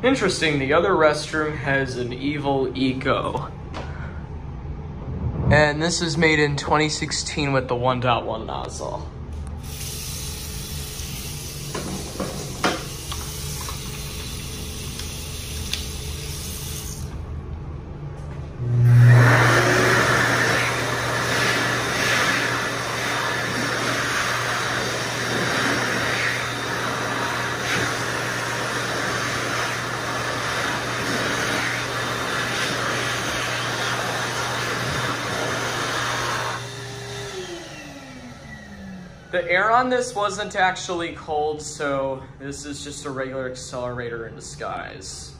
Interesting, the other restroom has an evil eco. And this is made in 2016 with the 1.1 nozzle. The air on this wasn't actually cold, so this is just a regular XLERATOR in disguise.